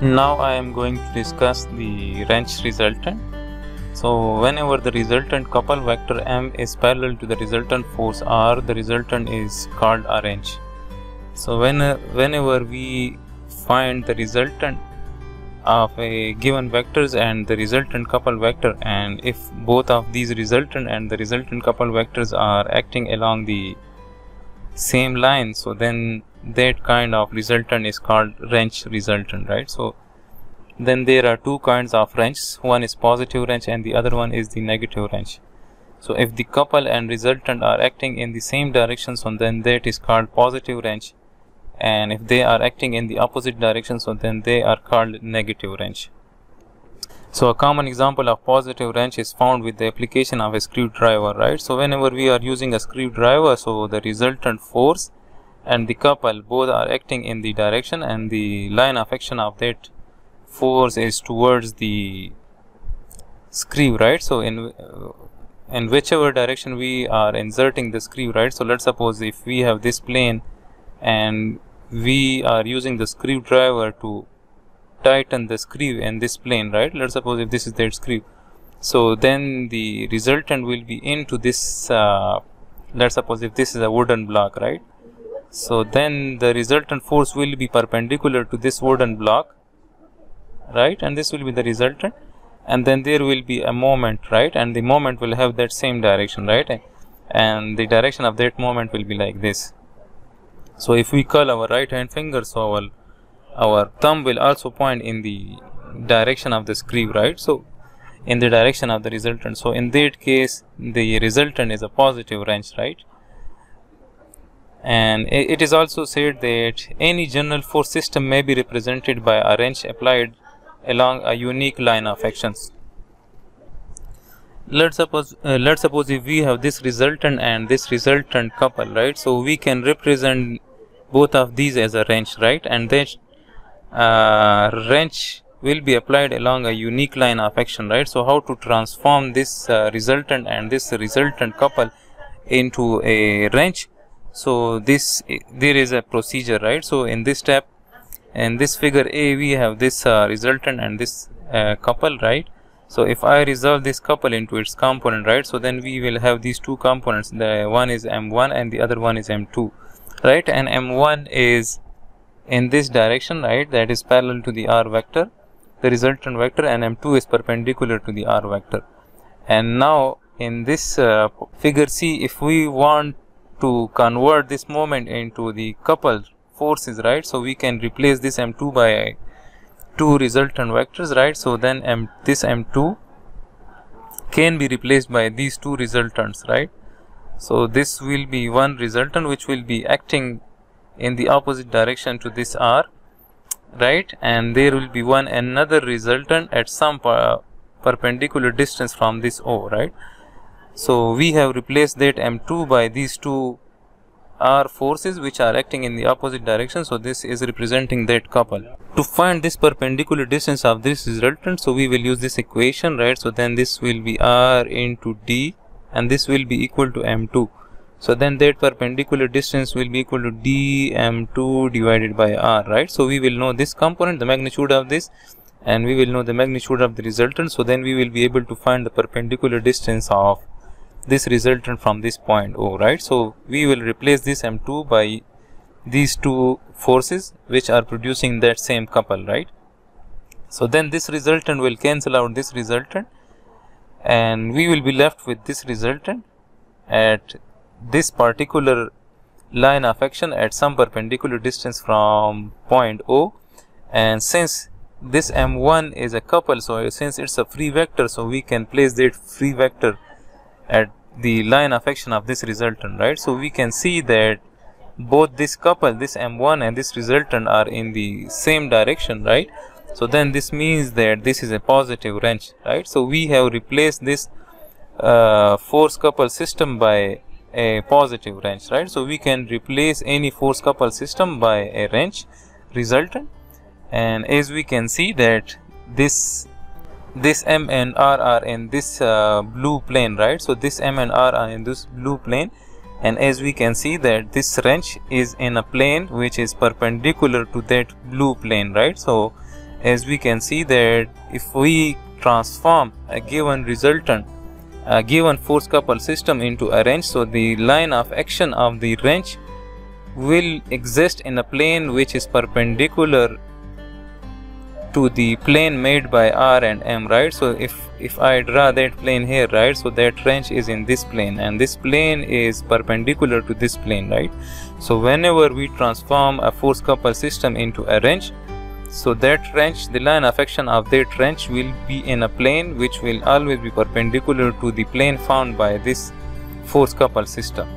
Now I am going to discuss the wrench resultant. So whenever the resultant couple vector M is parallel to the resultant force R, the resultant is called a wrench. So when, whenever we find the resultant of a given vectors and the resultant couple vector and if both of these resultant and the resultant couple vectors are acting along the same line so then that kind of resultant is called wrench resultant right? So then there are two kinds of wrenches. One is positive wrench and the other one is the negative wrench. So if the couple and resultant are acting in the same direction so then that is called positive wrench. And if they are acting in the opposite direction so then they are called negative wrench. So a common example of positive wrench is found with the application of a screwdriver, right? So whenever we are using a screwdriver, so the resultant force and the couple both are acting in the direction and the line of action of that force is towards the screw, right? So in uh, in whichever direction we are inserting the screw, right? So let's suppose if we have this plane and we are using the screwdriver to tighten the screw in this plane right let's suppose if this is that screw so then the resultant will be into this uh, let's suppose if this is a wooden block right so then the resultant force will be perpendicular to this wooden block right? And this will be the resultant. And then there will be a moment right? And the moment will have that same direction right? And the direction of that moment will be like this. So if we curl our right hand finger so our our thumb will also point in the direction of the screw right? So in the direction of the resultant. So in that case the resultant is a positive wrench right and it is also said that any general force system may be represented by a wrench applied along a unique line of actions. Let's suppose uh, let's suppose if we have this resultant and this resultant couple right? So we can represent both of these as a wrench right? And then uh, wrench will be applied along a unique line of action right? So how to transform this uh, resultant and this resultant couple into a wrench so this there is a procedure right? So in this step in this figure a we have this uh, resultant and this uh, couple right? So if i resolve this couple into its component right? So then we will have these two components. The one is m1 and the other one is m2 right? And m1 is in this direction right? That is parallel to the r vector the resultant vector and m2 is perpendicular to the r vector. And now in this uh, figure c if we want to convert this moment into the coupled forces right? So we can replace this m2 by two resultant vectors right? So then m this m2 can be replaced by these two resultants right? So this will be one resultant which will be acting in the opposite direction to this r right? And there will be one another resultant at some perpendicular distance from this o right so we have replaced that m2 by these two r forces which are acting in the opposite direction. So this is representing that couple. To find this perpendicular distance of this resultant so we will use this equation right? So then this will be r into d and this will be equal to m2 so then that perpendicular distance will be equal to dm2 divided by r right? So we will know this component the magnitude of this and we will know the magnitude of the resultant. So then we will be able to find the perpendicular distance of this resultant from this point o right? So we will replace this m2 by these two forces which are producing that same couple right? So then this resultant will cancel out this resultant and we will be left with this resultant at this particular line of action at some perpendicular distance from point O. And since this m1 is a couple so since it's a free vector so we can place that free vector at the line of action of this resultant right? So we can see that both this couple this m1 and this resultant are in the same direction right? So then this means that this is a positive wrench right? So we have replaced this uh, force couple system by a positive wrench right? So we can replace any force couple system by a wrench resultant. And as we can see that this this m and r are in this uh, blue plane right? So this m and r are in this blue plane. And as we can see that this wrench is in a plane which is perpendicular to that blue plane right? So as we can see that if we transform a given resultant a given force couple system into a wrench so the line of action of the wrench will exist in a plane which is perpendicular to the plane made by R and M right? So if if I draw that plane here right? So that wrench is in this plane and this plane is perpendicular to this plane right? So whenever we transform a force couple system into a wrench so that wrench the line of action of that wrench will be in a plane which will always be perpendicular to the plane found by this force couple system